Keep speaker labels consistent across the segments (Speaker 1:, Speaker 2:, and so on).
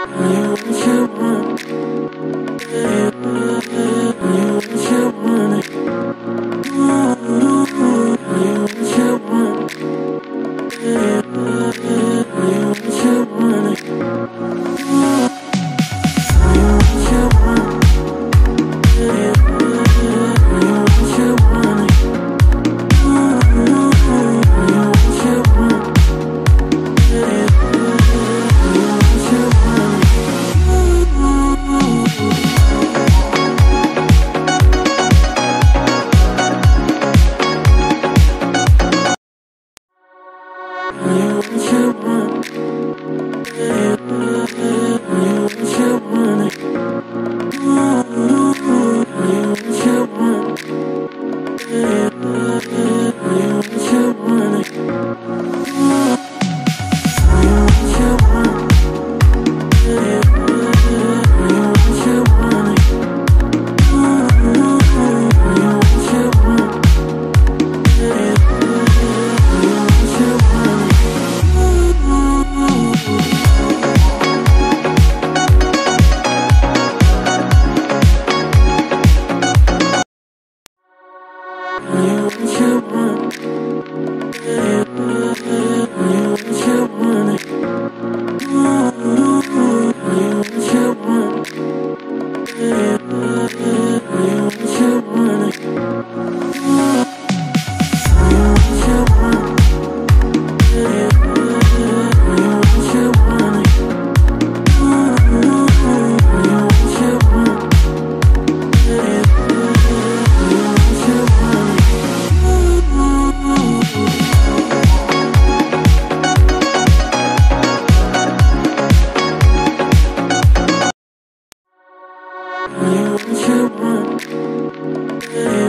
Speaker 1: You want yeah.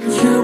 Speaker 1: you